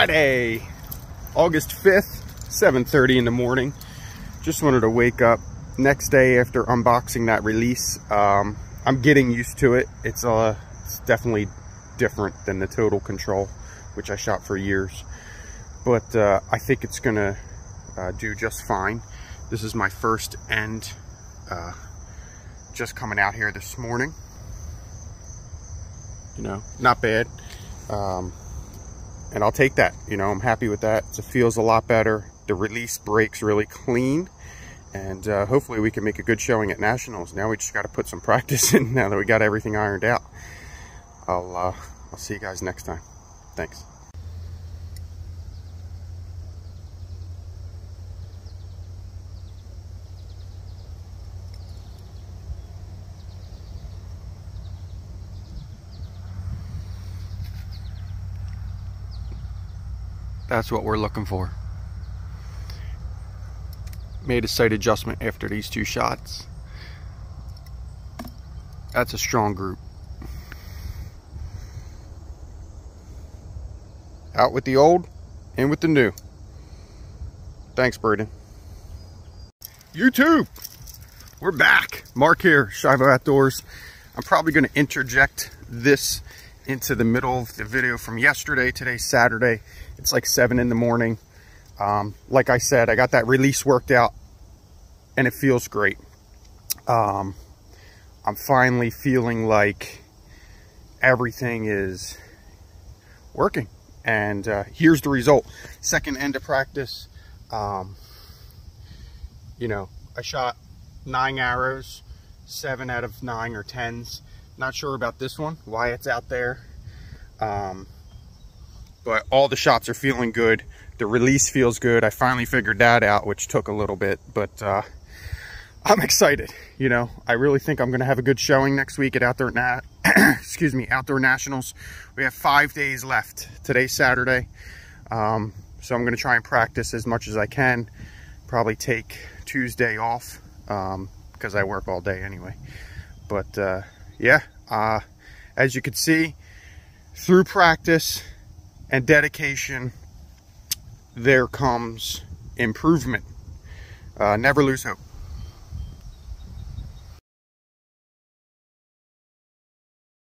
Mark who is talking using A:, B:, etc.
A: Friday, August 5th, 7.30 in the morning. Just wanted to wake up next day after unboxing that release. Um, I'm getting used to it. It's, uh, it's definitely different than the Total Control, which I shot for years. But uh, I think it's gonna uh, do just fine. This is my first end uh, just coming out here this morning. You know, not bad. Um, and I'll take that. You know, I'm happy with that. It feels a lot better. The release breaks really clean. And uh, hopefully we can make a good showing at Nationals. Now we just got to put some practice in now that we got everything ironed out. I'll, uh, I'll see you guys next time. Thanks. That's what we're looking for. Made a sight adjustment after these two shots. That's a strong group. Out with the old, in with the new. Thanks, Braden. YouTube, we're back. Mark here, Schiavo Outdoors. I'm probably going to interject this into the middle of the video from yesterday. Today's Saturday. It's like 7 in the morning. Um, like I said, I got that release worked out and it feels great. Um, I'm finally feeling like everything is working. And uh, here's the result. Second end of practice. Um, you know, I shot nine arrows, seven out of nine or tens. Not sure about this one, why it's out there. Um, but all the shots are feeling good. The release feels good. I finally figured that out, which took a little bit, but uh, I'm excited. You know, I really think I'm going to have a good showing next week at Outdoor Na excuse me, Outdoor Nationals. We have five days left. Today's Saturday. Um, so I'm going to try and practice as much as I can. Probably take Tuesday off because um, I work all day anyway. But uh, yeah, uh, as you can see, through practice and dedication, there comes improvement. Uh, never lose hope.